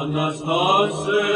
Αναστάσεως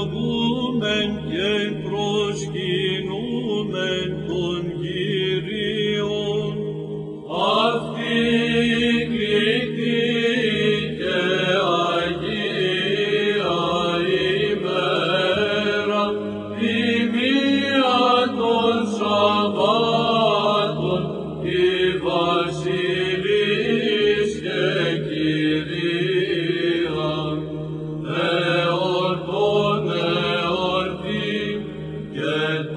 todo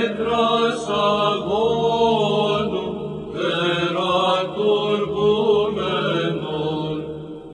Petro